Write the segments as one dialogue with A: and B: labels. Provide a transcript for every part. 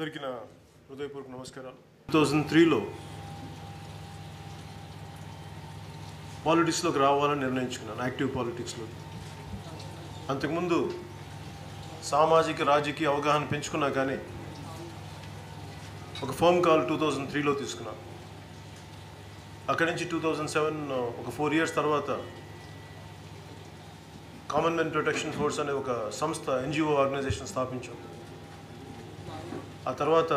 A: అందరికీ నా హృదయపూర్వక నమస్కారాలు. టూ థౌజండ్ త్రీలో పాలిటిక్స్లోకి రావాలని నిర్ణయించుకున్నాను యాక్టివ్ పాలిటిక్స్లో. అంతకుముందు సామాజిక రాజకీయ అవగాహన పెంచుకున్నా కానీ ఒక ఫోన్ కాల్ టూ థౌజండ్ త్రీలో తీసుకున్నాను అక్కడి నుంచి టూ థౌజండ్ సెవెన్ ఒక ఫోర్ ఇయర్స్ తర్వాత కామన్ మెన్ ప్రొటెక్షన్ ఫోర్స్ అనే ఒక సంస్థ ఎన్జిఓ ఆర్గనైజేషన్ స్థాపించాం. ఆ తర్వాత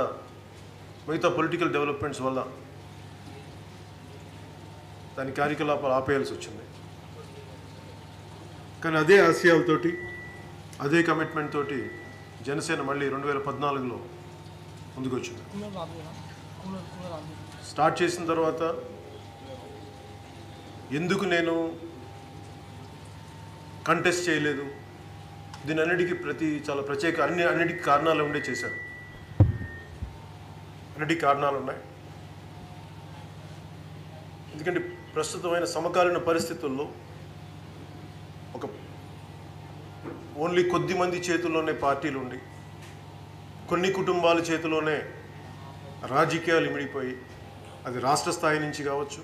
A: మిగతా పొలిటికల్ డెవలప్మెంట్స్ వల్ల దాని కార్యకలాపాలు ఆపేయాల్సి వచ్చింది. కానీ అదే ఆశయాలతోటి అదే కమిట్మెంట్ తోటి జనసేన మళ్ళీ రెండు వేల పద్నాలుగులో
B: ముందుకొచ్చింది.
A: స్టార్ట్ చేసిన తర్వాత ఎందుకు నేను కంటెస్ట్ చేయలేదు? దీని అన్నిటికీ ప్రతి చాలా ప్రత్యేక అన్ని అన్నిటికీ కారణాలు ఉండే చేశాను. రెడ్డి కారణాలు ఉన్నాయి ఎందుకంటే ప్రస్తుతమైన సమకాలీన పరిస్థితుల్లో ఒక ఓన్లీ కొద్ది మంది చేతుల్లోనే పార్టీలు ఉండి కొన్ని కుటుంబాల చేతిలోనే రాజకీయాలు ఇమిడిపోయి అది రాష్ట్ర స్థాయి నుంచి కావచ్చు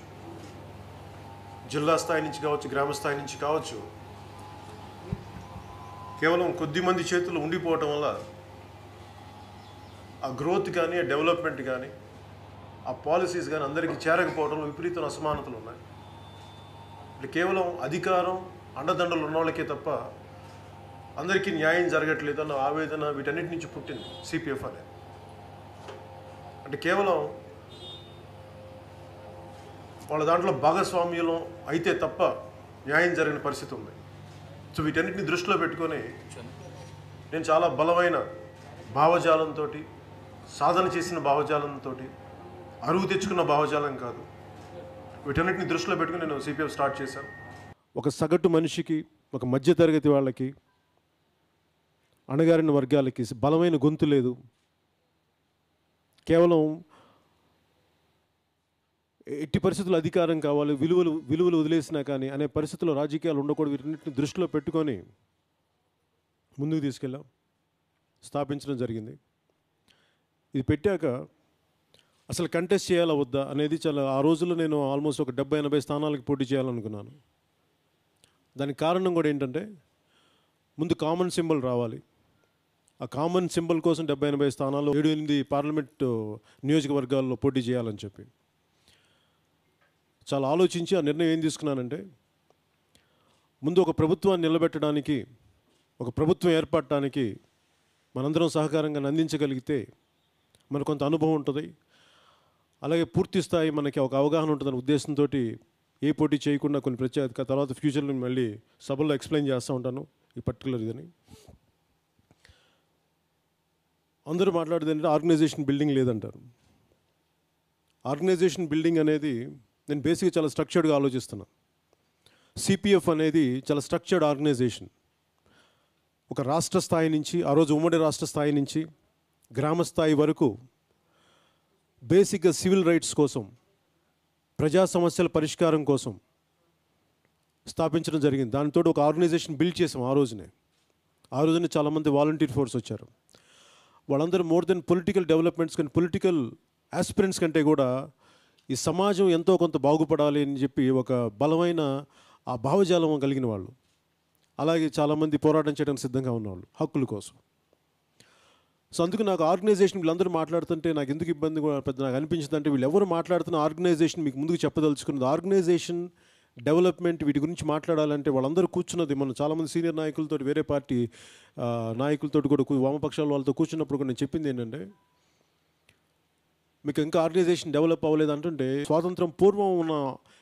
A: జిల్లా స్థాయి నుంచి కావచ్చు గ్రామ స్థాయి నుంచి కావచ్చు కేవలం కొద్ది మంది చేతులు ఉండిపోవటం వల్ల ఆ గ్రోత్ కానీ ఆ డెవలప్మెంట్ కానీ ఆ పాలసీస్ కానీ అందరికీ చేరకపోవడంలో విపరీత అసమానతలు ఉన్నాయి. అంటే కేవలం అధికారం అండదండలు ఉన్న వాళ్ళకే తప్ప అందరికీ న్యాయం జరగట్లేదు అన్న ఆవేదన వీటన్నిటి నుంచి పుట్టింది సిపిఎఫ్ అనేది అంటే కేవలం వాళ్ళ దాంట్లో భాగస్వామ్యం అయితే తప్ప న్యాయం జరిగిన పరిస్థితి ఉంది. సో వీటన్నిటిని దృష్టిలో పెట్టుకొని నేను చాలా బలమైన భావజాలంతో సాధన చేసిన భావజాలంతో అరువు తెచ్చుకున్న భావజాలం కాదు. వీటన్నిటిని దృష్టిలో పెట్టుకుని నేను సిపిఎఫ్ స్టార్ట్ చేశాను. ఒక సగటు మనిషికి ఒక మధ్యతరగతి వాళ్ళకి అణగారిన వర్గాలకి బలమైన గొంతు లేదు. కేవలం ఎట్టి పరిస్థితులు అధికారం కావాలి విలువలు విలువలు వదిలేసినా కానీ అనే పరిస్థితుల్లో రాజకీయాలు ఉండకూడదు. వీటన్నిటిని దృష్టిలో పెట్టుకొని ముందుకు తీసుకెళ్ళాం. స్థాపించడం జరిగింది. ఇది పెట్టాక అసలు కంటెస్ట్ చేయాలా వద్దా అనేది చాలా ఆ రోజుల్లో నేను ఆల్మోస్ట్ ఒక డెబ్బై ఎనభై స్థానాలకు పోటీ చేయాలనుకున్నాను. దానికి కారణం కూడా ఏంటంటే ముందు కామన్ సింబల్ రావాలి. ఆ కామన్ సింబల్ కోసం డెబ్బై ఎనభై స్థానాల్లో ఏడు ఎనిమిది పార్లమెంట్ నియోజకవర్గాల్లో పోటీ చేయాలని చెప్పి. చాలా ఆలోచించి ఆ నిర్ణయం ఏం తీసుకున్నానంటే ముందు ఒక ప్రభుత్వాన్ని నిలబెట్టడానికి ఒక ప్రభుత్వం ఏర్పడటానికి మనందరం సహకారంగా అందించగలిగితే మనకు కొంత అనుభవం ఉంటుంది. అలాగే పూర్తి స్థాయి మనకి ఒక అవగాహన ఉంటుందనే ఉద్దేశంతో ఏ పోటీ చేయకుండా కొన్ని ప్రత్యేక తర్వాత ఫ్యూచర్లో మళ్ళీ సభల్లో ఎక్స్ప్లెయిన్ చేస్తూ ఉంటాను ఈ పర్టికులర్ ఇదని. అందరూ మాట్లాడేది ఏంటంటే ఆర్గనైజేషన్ బిల్డింగ్ లేదంటారు. ఆర్గనైజేషన్ బిల్డింగ్ అనేది నేను బేసిక్గా చాలా స్ట్రక్చర్డ్గా ఆలోచిస్తున్నాను సిపిఎఫ్ అనేది చాలా స్ట్రక్చర్డ్ ఆర్గనైజేషన్ ఒక రాష్ట్ర స్థాయి నుంచి ఆ రోజు ఉమ్మడి రాష్ట్ర స్థాయి నుంచి గ్రామస్థాయి వరకు బేసిక్గా సివిల్ రైట్స్ కోసం ప్రజా సమస్యల పరిష్కారం కోసం స్థాపించడం జరిగింది. దానితో ఒక ఆర్గనైజేషన్ బిల్డ్ చేసాం ఆ రోజునే. ఆ రోజునే చాలామంది వాలంటీర్ ఫోర్స్ వచ్చారు. వాళ్ళందరూ మోర్ దెన్ పొలిటికల్ డెవలప్మెంట్స్ కానీ పొలిటికల్ ఆస్పిరెంట్స్ కంటే కూడా ఈ సమాజం ఎంతో కొంత బాగుపడాలి అని చెప్పి ఒక బలమైన ఆ భావజాలం కలిగిన వాళ్ళు. అలాగే చాలామంది పోరాటం చేయడానికి సిద్ధంగా ఉన్నవాళ్ళు హక్కుల కోసం. సో అందుకు నాకు ఆర్గనైజేషన్ వీళ్ళందరూ మాట్లాడుతుంటే నాకు ఎందుకు ఇబ్బంది కూడా పెద్ద నాకు అనిపించింది అంటే వీళ్ళు ఎవరు మాట్లాడుతున్న ఆర్గనైజేషన్ మీకు ముందుకు చెప్పదలుచుకున్నది. ఆర్గనైజేషన్ డెవలప్మెంట్ వీటి గురించి మాట్లాడాలంటే వాళ్ళందరూ కూర్చున్నది. మనం చాలామంది సీనియర్ నాయకులతో వేరే పార్టీ నాయకులతో కూడా వామపక్షాల వాళ్ళతో కూర్చున్నప్పుడు కూడా నేను చెప్పింది ఏంటంటే మీకు ఇంకా ఆర్గనైజేషన్ డెవలప్ అవ్వలేదు అంటుంటే స్వాతంత్రం పూర్వం ఉన్న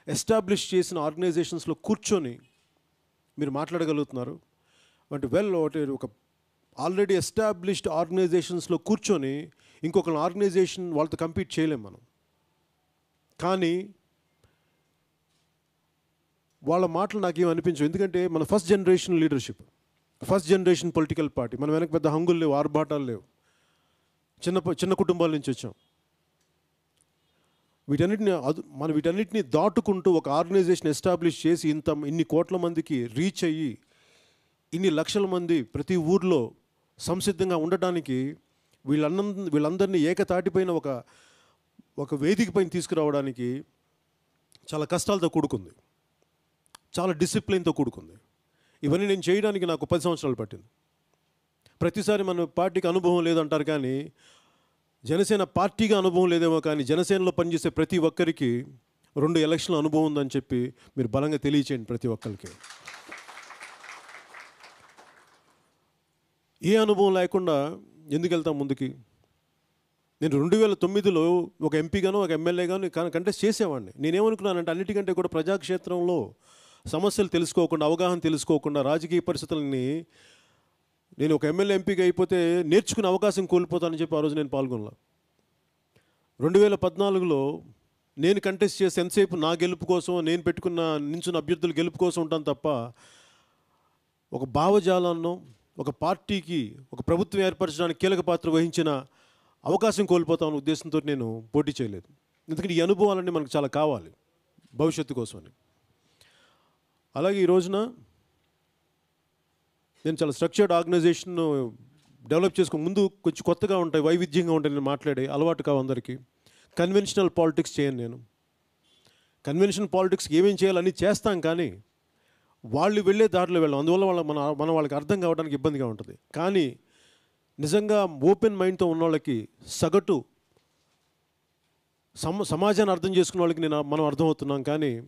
A: ఎస్టాబ్లిష్ చేసిన ఆర్గనైజేషన్స్లో కూర్చొని మీరు మాట్లాడగలుగుతున్నారు. అంటే వెల్ ఒకటి ఒక ఆల్రెడీ ఎస్టాబ్లిష్డ్ ఆర్గనైజేషన్స్లో కూర్చొని ఇంకొక ఆర్గనైజేషన్ వాళ్ళతో కంపీట్ చేయలేం మనం. కానీ వాళ్ళ మాటలు నాకేం అనిపించవు. ఎందుకంటే మన first generation leadership first generation political party మనం వెనక పెద్ద హంగులు లేవు ఆర్భాటాలు లేవు. చిన్న చిన్న కుటుంబాల నుంచి వచ్చాం. వీటన్నిటిని అదు మనం వీటన్నిటిని దాటుకుంటూ ఒక ఆర్గనైజేషన్ ఎస్టాబ్లిష్ చేసి ఇంత ఇన్ని కోట్ల మందికి రీచ్ అయ్యి ఇన్ని లక్షల మంది ప్రతి ఊర్లో సంసిద్ధంగా ఉండటానికి వీళ్ళన్న వీళ్ళందరినీ ఏకతాటిపైన ఒక ఒక వేదిక పైన తీసుకురావడానికి చాలా కష్టాలతో కూడుకుంది. చాలా డిసిప్లిన్తో కూడుకుంది. ఇవన్నీ నేను చేయడానికి నాకు పది సంవత్సరాలు పట్టింది. ప్రతిసారి మన పార్టీకి అనుభవం లేదంటారు కానీ జనసేన పార్టీగా అనుభవం లేదేమో కానీ జనసేనలో పనిచేసే ప్రతి ఒక్కరికి రెండు ఎలక్షన్ల అనుభవం ఉందని చెప్పి మీరు బలంగా తెలియచేయండి ప్రతి ఒక్కరికి. ఏ అనుభవం లేకుండా ఎందుకు వెళ్తాం ముందుకి? నేను రెండు వేల తొమ్మిదిలో ఒక ఎంపీగాను ఒక ఎమ్మెల్యేగాను కంటెస్ట్ చేసేవాడిని. నేనేమనుకున్నానంటే అన్నిటికంటే కూడా ప్రజాక్షేత్రంలో సమస్యలు తెలుసుకోకుండా అవగాహన తెలుసుకోకుండా రాజకీయ పరిస్థితులని నేను ఒక ఎమ్మెల్యే ఎంపీగా అయిపోతే నేర్చుకునే అవకాశం కోల్పోతానని చెప్పి ఆ రోజు నేను పాల్గొనలా. రెండు వేల పద్నాలుగులో నేను కంటెస్ట్ చేసి ఎంతసేపు నా గెలుపు కోసం నేను పెట్టుకున్న నించున్న అభ్యర్థుల గెలుపు కోసం ఉంటాను తప్ప ఒక భావజాలాన్నో ఒక పార్టీకి ఒక ప్రభుత్వం ఏర్పరచడానికి కీలక పాత్ర వహించిన అవకాశం కోల్పోతామన్న ఉద్దేశంతో నేను పోటీ చేయలేదు. ఎందుకంటే ఈ అనుభవాలన్నీ మనకు చాలా కావాలి భవిష్యత్తు కోసమని. అలాగే ఈ రోజున నేను చాలా స్ట్రక్చర్డ్ ఆర్గనైజేషన్ డెవలప్ చేసుకుని ముందు కొంచెం కొత్తగా ఉంటాయి వైవిధ్యంగా ఉంటాయి నేను మాట్లాడే అలవాటు కావు అందరికీ. కన్వెన్షనల్ పాలిటిక్స్ చేయను నేను. కన్వెన్షనల్ పాలిటిక్స్ ఏమేం చేయాలని చేస్తాం కానీ వాళ్ళు వెళ్ళే దారిలో వెళ్ళాం అందువల్ల వాళ్ళ మన మన వాళ్ళకి అర్థం కావడానికి ఇబ్బందిగా ఉంటుంది. కానీ నిజంగా ఓపెన్ మైండ్తో ఉన్న వాళ్ళకి సగటు సమ సమాజాన్ని అర్థం చేసుకున్న వాళ్ళకి నేను మనం అర్థమవుతున్నాం. కానీ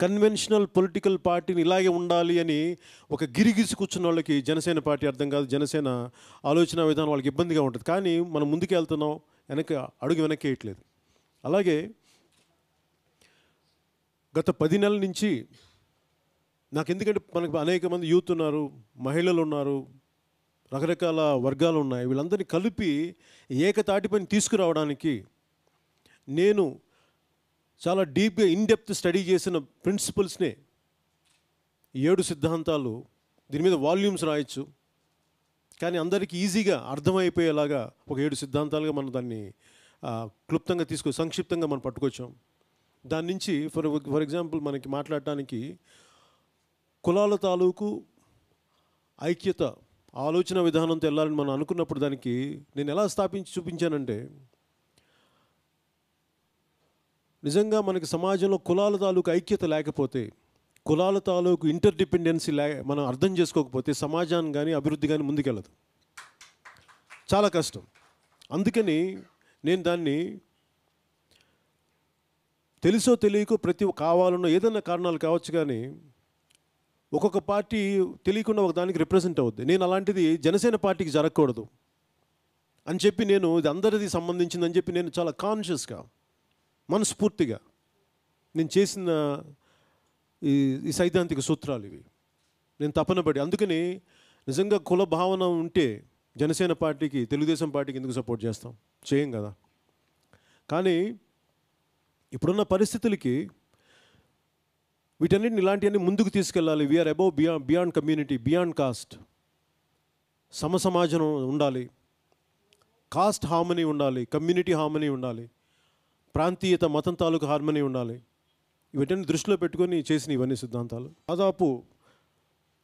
A: కన్వెన్షనల్ పొలిటికల్ పార్టీని ఇలాగే ఉండాలి అని ఒక గిరిగిసి కూర్చున్న వాళ్ళకి జనసేన పార్టీ అర్థం కాదు. జనసేన ఆలోచన విధానం వాళ్ళకి ఇబ్బందిగా ఉంటుంది. కానీ మనం ముందుకు వెళ్తున్నాం వెనక అడుగు వెనక్కి వేయట్లేదు. అలాగే గత పది నెలల నుంచి నాకు ఎందుకంటే మనకు అనేక మంది యూత్ ఉన్నారు మహిళలు ఉన్నారు రకరకాల వర్గాలు ఉన్నాయి. వీళ్ళందరినీ కలిపి ఏకతాటిపైన తీసుకురావడానికి నేను చాలా డీప్గా ఇన్డెప్త్ స్టడీ చేసిన ప్రిన్సిపల్స్నే ఏడు సిద్ధాంతాలు దీని మీద వాల్యూమ్స్ రాయొచ్చు. కానీ అందరికీ ఈజీగా అర్థమైపోయేలాగా ఒక ఏడు సిద్ధాంతాలుగా మనం దాన్ని క్లుప్తంగా తీసుకొని సంక్షిప్తంగా మనం పట్టుకొచ్చాం. దాని నుంచి ఫర్ ఫర్ ఎగ్జాంపుల్ మనకి మాట్లాడటానికి కులాల తాలూకు ఐక్యత ఆలోచన విధానంతో వెళ్ళాలని మనం అనుకున్నప్పుడు దానికి నేను ఎలా స్థాపించి చూపించానంటే నిజంగా మనకి సమాజంలో కులాల తాలూకు ఐక్యత లేకపోతే కులాల తాలూకు ఇంటర్ డిపెండెన్సీ లే మనం అర్థం చేసుకోకపోతే సమాజాన్ని కానీ అభివృద్ధి కానీ ముందుకెళ్ళదు. చాలా కష్టం. అందుకని నేను దాన్ని తెలుసో తెలియకో ప్రతి కావాలన్నో ఏదైనా కారణాలు కావచ్చు కానీ ఒక్కొక్క పార్టీ తెలియకుండా ఒక దానికి రిప్రజెంట్ అవుద్ది. నేను అలాంటిది జనసేన పార్టీకి జరగకూడదు అని చెప్పి నేను ఇది అందరిది సంబంధించిందని చెప్పి నేను చాలా కాన్షియస్గా మనస్ఫూర్తిగా నేను చేసిన ఈ ఈ సైద్ధాంతిక సూత్రాలు ఇవి. నేను తపనబడి అందుకని నిజంగా కుల భావన ఉంటే జనసేన పార్టీకి తెలుగుదేశం పార్టీకి ఎందుకు సపోర్ట్ చేస్తాం? చేయం కదా. కానీ ఇప్పుడున్న పరిస్థితులకి వీటన్నిటిని ఇలాంటివన్నీ ముందుకు తీసుకెళ్ళాలి. We are above beyond beyond community beyond caste సమ సమాజం ఉండాలి. కాస్ట్ హార్మనీ ఉండాలి. కమ్యూనిటీ హార్మనీ ఉండాలి. ప్రాంతీయత మతం తాలూకు హార్మనీ ఉండాలి. ఇవన్నీ దృష్టిలో పెట్టుకొని చేసిన ఇవన్నీ సిద్ధాంతాలు. దాదాపు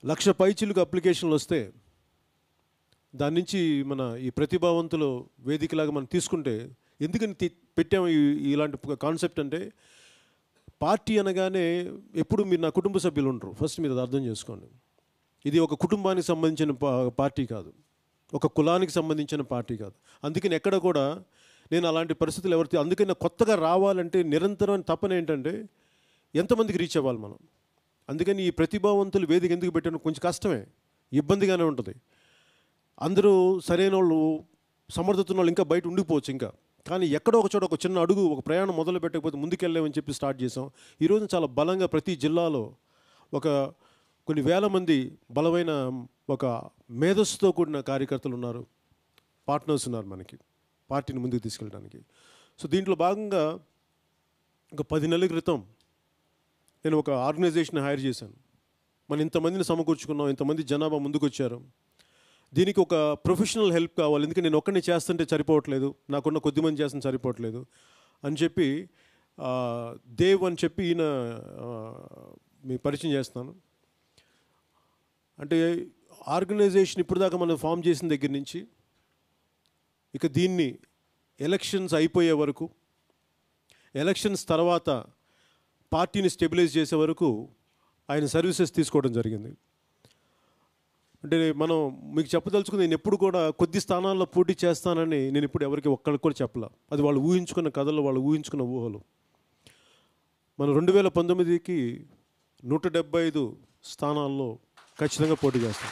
A: లక్ష పైచిలుకు అప్లికేషన్లు వస్తే దాని నుంచి మన ఈ ప్రతిభావంతులు వేదికలాగా మనం తీసుకుంటే ఎందుకని పెట్టాము ఇలాంటి కాన్సెప్ట్ అంటే పార్టీ అనగానే ఎప్పుడు మీరు నా కుటుంబ సభ్యులు ఉండరు. ఫస్ట్ మీరు అది అర్థం చేసుకోండి. ఇది ఒక కుటుంబానికి సంబంధించిన పార్టీ కాదు. ఒక కులానికి సంబంధించిన పార్టీ కాదు. అందుకని ఎక్కడ కూడా నేను అలాంటి పరిస్థితులు ఎవరితో అందుకని కొత్తగా రావాలంటే నిరంతరం తపన ఏంటంటే ఎంతమందికి రీచ్ అవ్వాలి మనం? అందుకని ఈ ప్రతిభావంతులు వేదిక ఎందుకు పెట్టడం కొంచెం కష్టమే. ఇబ్బందిగానే ఉంటుంది. అందరూ సరైన వాళ్ళు సమర్థతున్న వాళ్ళు ఇంకా బయట ఉండిపోవచ్చు ఇంకా. కానీ ఎక్కడో ఒక చోట ఒక చిన్న అడుగు ఒక ప్రయాణం మొదలు పెట్టకపోతే ముందుకెళ్ళామని చెప్పి స్టార్ట్ చేసాం ఈరోజు చాలా బలంగా ప్రతి జిల్లాలో ఒక కొన్ని వేల మంది బలమైన ఒక మేధస్సుతో కూడిన కార్యకర్తలు ఉన్నారు. పార్ట్నర్స్ ఉన్నారు మనకి. పార్టీని ముందుకు తీసుకెళ్ళడానికి. సో దీంట్లో భాగంగా ఒక పది నెలల క్రితం నేను ఒక ఆర్గనైజేషన్ హైర్ చేశాను. మనం ఇంతమందిని సమకూర్చుకున్నాం ఇంతమంది జనాభా ముందుకు వచ్చారు దీనికి ఒక ప్రొఫెషనల్ హెల్ప్ కావాలి. ఎందుకంటే నేను ఒక్కడిని చేస్తుంటే సరిపోవట్లేదు. నాకున్న కొద్ది మంది చేస్తుంటే సరిపోవట్లేదు. అని చెప్పి దేవ్ అని చెప్పి ఈయన మీ పరిచయం చేస్తాను అంటే ఆర్గనైజేషన్ ఇప్పటిదాకా మనం ఫామ్ చేసిన దగ్గర నుంచి ఇక దీన్ని ఎలక్షన్స్ అయిపోయే వరకు ఎలక్షన్స్ తర్వాత పార్టీని స్టెబిలైజ్ చేసే వరకు ఆయన సర్వీసెస్ తీసుకోవడం జరిగింది. అంటే మనం మీకు చెప్పదలుచుకుని నేను ఎప్పుడు కూడా కొద్ది స్థానాల్లో పోటీ చేస్తానని నేను ఇప్పుడు ఎవరికి ఒక్కరికి కూడా చెప్పలా. అది వాళ్ళు ఊహించుకున్న కథలు వాళ్ళు ఊహించుకున్న ఊహలు. మనం రెండు వేల పంతొమ్మిదికి నూట డెబ్బై ఐదు స్థానాల్లో ఖచ్చితంగా పోటీ చేస్తాం.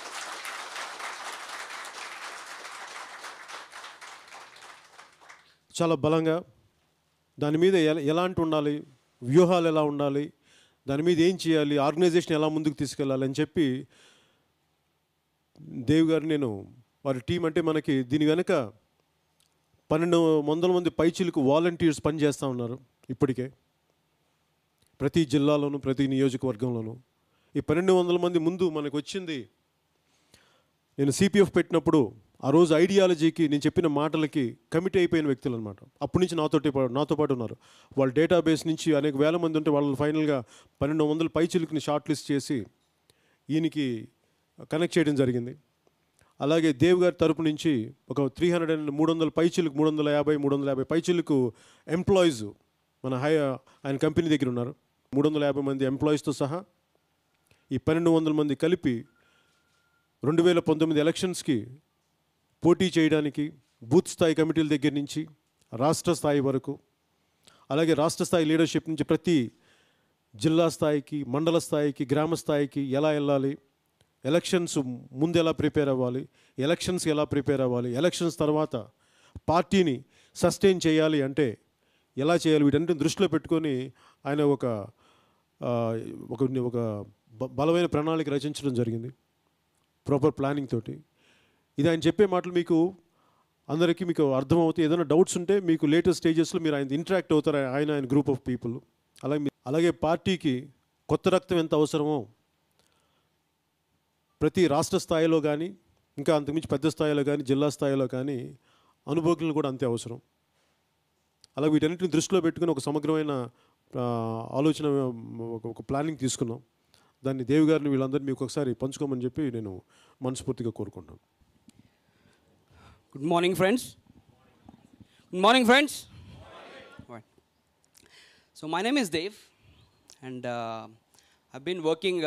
A: చాలా బలంగా. దాని మీద ఎలా ఎలాంటి ఉండాలి? వ్యూహాలు ఎలా ఉండాలి? దాని మీద ఏం చేయాలి? ఆర్గనైజేషన్ ఎలా ముందుకు తీసుకెళ్ళాలి అని చెప్పి దేవ్ గారు నేను వారి టీం అంటే మనకి దీని వెనుక పన్నెండు వందల మంది పైచీలకు వాలంటీర్స్ పనిచేస్తూ ఉన్నారు ఇప్పటికే. ప్రతి జిల్లాలోనూ ప్రతి నియోజకవర్గంలోనూ. ఈ పన్నెండు వందల మంది ముందు మనకు వచ్చింది నేను సిపిఎఫ్ పెట్టినప్పుడు ఆ రోజు ఐడియాలజీకి నేను చెప్పిన మాటలకి కమిట్ అయిపోయిన వ్యక్తులు అనమాట అప్పటి నుంచి నాతోటి నాతో పాటు ఉన్నారు. వాళ్ళ డేటాబేస్ నుంచి అనేక వేల మంది ఉంటే వాళ్ళు ఫైనల్గా పన్నెండు వందల పైచిలుకుని షార్ట్ లిస్ట్ చేసి ఈయనకి కనెక్ట్ చేయడం జరిగింది. అలాగే దేవ్ గారి తరపు నుంచి ఒక త్రీ హండ్రెడ్ అండ్ మూడు వందల పైచిలకు మూడు వందల యాభై మూడు వందల యాభై పైచీలకు ఎంప్లాయీస్ మన హై ఆయన కంపెనీ దగ్గర ఉన్నారు. మూడు వందల యాభై మంది ఎంప్లాయీస్తో సహా ఈ పన్నెండు వందల మంది కలిపి రెండు వేల పంతొమ్మిది ఎలక్షన్స్కి పోటీ చేయడానికి బూత్ స్థాయి కమిటీల దగ్గర నుంచి రాష్ట్ర స్థాయి వరకు అలాగే రాష్ట్ర స్థాయి లీడర్షిప్ నుంచి ప్రతి జిల్లా స్థాయికి మండల స్థాయికి గ్రామ స్థాయికి ఎలా వెళ్ళాలి ఎలక్షన్స్ ముందు ఎలా ప్రిపేర్ అవ్వాలి ఎలక్షన్స్ ఎలా ప్రిపేర్ అవ్వాలి ఎలక్షన్స్ తర్వాత పార్టీని సస్టైన్ చేయాలి అంటే ఎలా చేయాలి వీటన్నిటిని దృష్టిలో పెట్టుకొని ఆయన ఒక ఒక ఒక బలమైన ప్రణాళిక రచించడం జరిగింది. ప్రాపర్ ప్లానింగ్ తోటి. ఇది ఆయన చెప్పే మాటలు మీకు అందరికీ మీకు అర్థమవుతాయి. ఏదైనా డౌట్స్ ఉంటే మీకు లేటెస్ట్ స్టేజెస్లో మీరు ఆయన ఇంటరాక్ట్ అవుతారు. ఆయన ఆయన గ్రూప్ ఆఫ్ పీపుల్ అలాగే అలాగే పార్టీకి కొత్త రక్తం ఎంత అవసరమో ప్రతి రాష్ట్ర స్థాయిలో కానీ ఇంకా అంతకుమించి పెద్ద స్థాయిలో కానీ జిల్లా స్థాయిలో కానీ అనుభవజ్ఞులు కూడా అంతే అవసరం. అలా వీటన్నిటిని దృష్టిలో పెట్టుకుని ఒక సమగ్రమైన ఆలోచన ఒక- ఒక ప్లానింగ్ తీసుకున్నాం. దాన్ని దేవి గారిని వీళ్ళందరినీ మీకు ఒకసారి పంచుకోమని చెప్పి నేను మనస్ఫూర్తిగా కోరుకుంటాను
C: good morning friends good morning friends so my name is Dev and I been working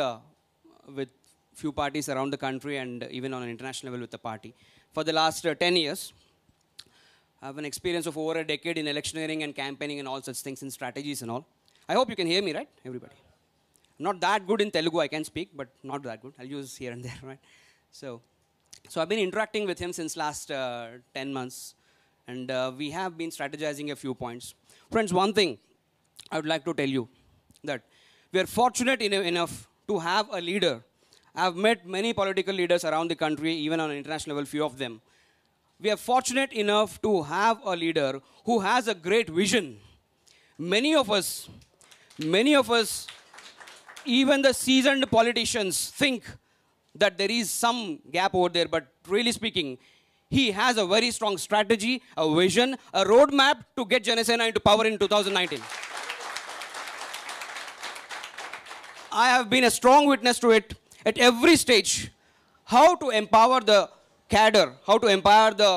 C: with few parties around the country and even on an international level with the party for the last uh, 10 years. I have an experience of over a decade in electioneering and campaigning and all such things and strategies and all. I hope you can hear me, right, everybody? not that good in Telugu, I can speak, but not that good. I'll use here and there, right? So, so I've been interacting with him since last uh, 10 months, and uh, we have been strategizing a few points. Friends, one thing I would like to tell you that we are fortunate enough to have a leader. I've met many political leaders around the country, even on an international level, few of them. We are fortunate enough to have a leader who has a great vision. Many of us, many of us even the seasoned politicians think that there is some gap over there, but really speaking, he has a very strong strategy, a vision, a roadmap to get Janasena into power in 2019. I have been a strong witness to it at every stage. How to empower the cadre, how to empower the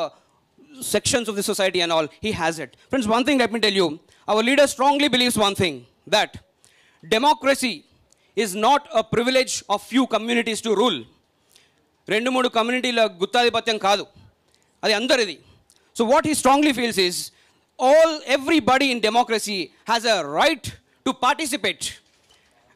C: sections of the society and all, he has it. Friends, one thing let me tell you our leader strongly believes one thing that democracy is not a privilege of few communities to rule. రెండు మూడు కమ్యూనిటీల గుత్తాధిపత్యం కాదు అది అందరిది so what he strongly feels is all everybody in democracy has a right to participate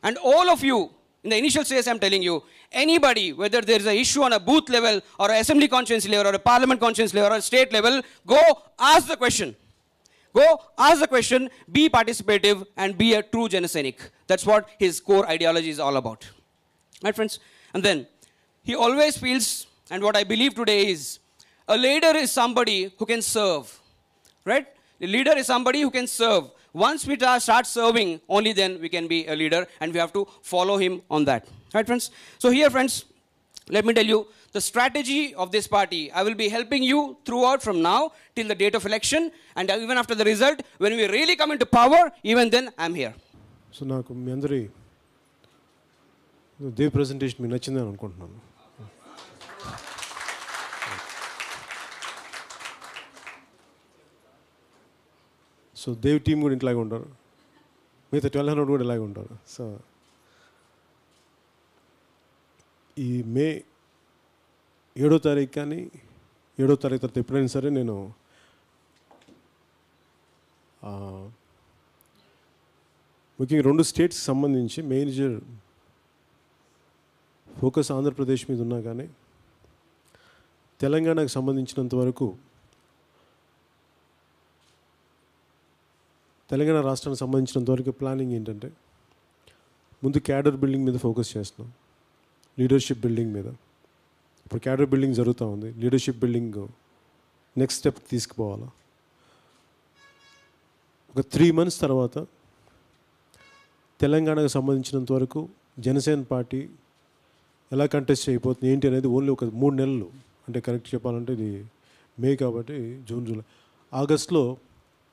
C: and all of you, in the initial stage, I'm telling you, anybody, whether there is an issue on a booth level or an assembly conscience level or a parliament conscience level or a state level, go ask the question. Go ask the question, be participative, and be a true Genesenic. That's what his core ideology is all about. Right, friends? And then, he always feels, and what I believe today is, a leader is somebody who can serve. Right? A leader is somebody who can serve. Once we ta- start serving, only then we can be a leader, and we have to follow him on that. Right, friends? So, here, friends, let me tell you the strategy of this party. I will be helping you throughout from now till the date of election, and even after the result, when we really come into power, even then, I'm here.
A: So నాకు మీ అందరి Dev presentation మీకు నచ్చిందని అనుకుంటున్నాను so Dev team కూడా ఇంట్లాగే ఉంటారు. మిగతా twelve hundred కూడా ఇలాగే ఉంటారు. సో ఈ మే ఏడో తారీఖు కానీ ఏడో తారీఖు తర్వాత ఎప్పుడైనా సరే నేను ముఖ్యంగా రెండు స్టేట్స్కి సంబంధించి మేజర్ ఫోకస్ ఆంధ్రప్రదేశ్ మీద ఉన్నా కానీ తెలంగాణకు సంబంధించినంత వరకు తెలంగాణ రాష్ట్రానికి సంబంధించినంత వరకు ప్లానింగ్ ఏంటంటే ముందు క్యాడర్ బిల్డింగ్ మీద ఫోకస్ చేస్తున్నాం. లీడర్షిప్ బిల్డింగ్ మీద. ఇప్పుడు క్యాడర్ బిల్డింగ్ జరుగుతూ ఉంది. లీడర్షిప్ బిల్డింగ్ నెక్స్ట్ స్టెప్ తీసుకుపోవాలా? ఒక త్రీ మంత్స్ తర్వాత తెలంగాణకు సంబంధించినంత వరకు జనసేన పార్టీ ఎలా కంటెస్ట్ అయిపోతుంది ఏంటి అనేది ఓన్లీ ఒక మూడు నెలలు. అంటే కరెక్ట్ చెప్పాలంటే ఇది మే కాబట్టి జూన్ జూలై ఆగస్ట్లో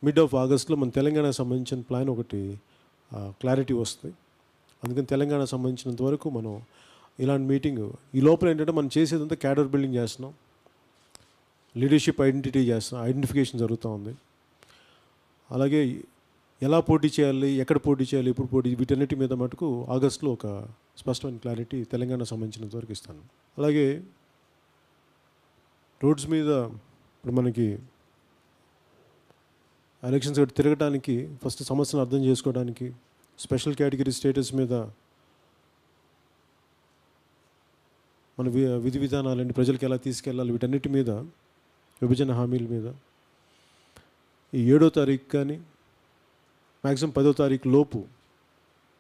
A: మిడ్ ఆఫ్ ఆగస్ట్లో మన తెలంగాణకు సంబంధించిన ప్లాన్ ఒకటి క్లారిటీ వస్తుంది. అందుకని తెలంగాణ సంబంధించినంత వరకు మనం ఇలాంటి మీటింగ్ ఈ లోపల ఏంటంటే మనం చేసేదంతా క్యాడర్ బిల్డింగ్ చేస్తున్నాం. లీడర్షిప్ ఐడెంటిటీ చేస్తున్నాం. ఐడెంటిఫికేషన్ జరుగుతూ ఉంది. అలాగే ఎలా పోటీ చేయాలి ఎక్కడ పోటీ చేయాలి ఎప్పుడు పోటీ వీటన్నిటి మీద మటుకు ఆగస్టులో ఒక స్పష్టమైన క్లారిటీ తెలంగాణ సంబంధించినంత వరకు ఇస్తాను. అలాగే రోడ్స్ మీద ఇప్పుడు మనకి ఎలక్షన్స్ గట్టి తిరగడానికి ఫస్ట్ సమస్యను అర్థం చేసుకోవడానికి స్పెషల్ కేటగిరీ స్టేటస్ మీద మన వి- విధి విధానాలండి ప్రజలకు ఎలా తీసుకెళ్ళాలి వీటన్నిటి మీద విభజన హామీల మీద ఈ ఏడో తారీఖు కానీ మ్యాక్సిమం పదో తారీఖు లోపు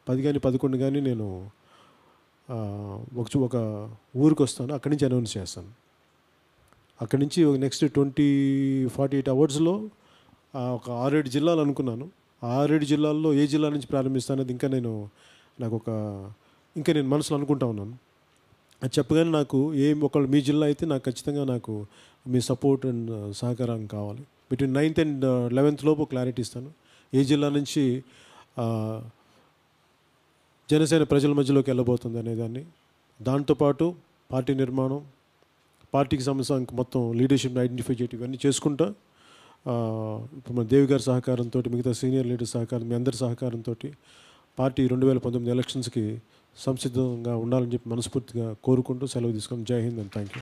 A: పది కానీ పదకొండు కానీ నేను ఒక ఒక ఊరికి వస్తాను అక్కడి నుంచి అనౌన్స్ చేస్తాను. అక్కడి నుంచి నెక్స్ట్ ట్వంటీ ఫార్టీ ఎయిట్ అవర్స్లో ఒక ఆరేడు జిల్లాలు అనుకున్నాను. ఆ ఆరేడు జిల్లాల్లో ఏ జిల్లా నుంచి ప్రారంభిస్తానది ఇంకా నేను నాకు ఒక ఇంకా నేను మనసులో అనుకుంటా ఉన్నాను. అది చెప్పగానే నాకు ఏం ఒకళ్ళు మీ జిల్లా అయితే నాకు ఖచ్చితంగా నాకు మీ సపోర్ట్ అండ్ సహకారం కావాలి. బిట్వీన్ నైన్త్ అండ్ లెవెన్త్ లోపు క్లారిటీ ఇస్తాను. ఏ జిల్లా నుంచి జనసేన ప్రజల మధ్యలోకి వెళ్ళబోతుంది అనేదాన్ని దాంతోపాటు పార్టీ నిర్మాణం పార్టీకి సంబంధించిన మొత్తం లీడర్షిప్ని ఐడెంటిఫై చేయటం ఇవన్నీ చేసుకుంటా ఇప్పుడు మన దేవి గారి సహకారంతో మిగతా సీనియర్ లీడర్ సహకారం మీ అందరి సహకారంతో పార్టీ రెండు వేల పంతొమ్మిది ఎలక్షన్స్కి సంసిద్ధంగా ఉండాలని చెప్పి మనస్ఫూర్తిగా కోరుకుంటూ సెలవు తీసుకొని జై హింద్ అండ్ థ్యాంక్ యూ.